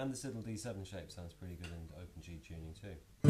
And the Siddle D7 shape sounds pretty good in open G tuning too.